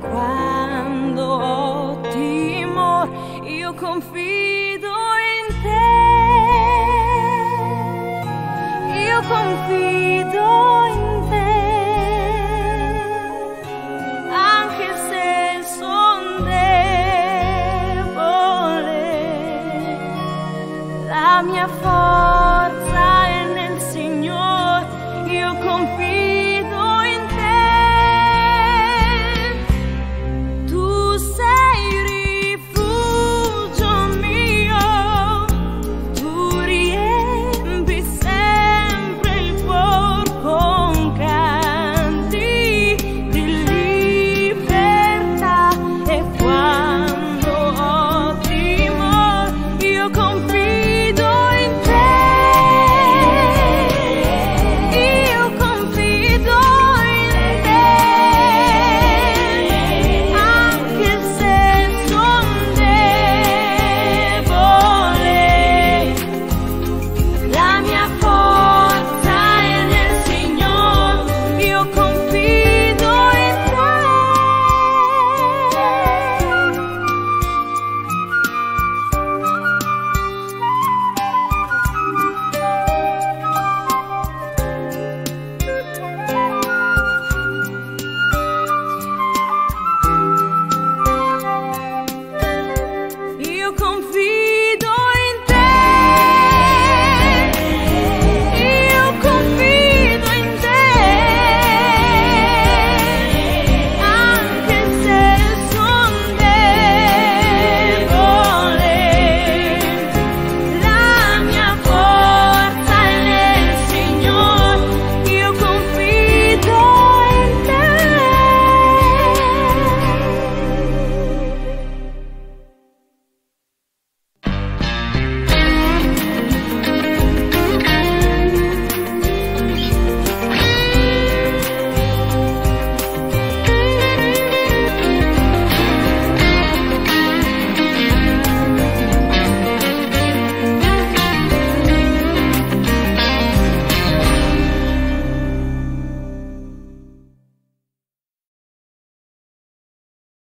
quando ho timore, io confido in te. Io confido in te. Anche se son debole, la mia forza.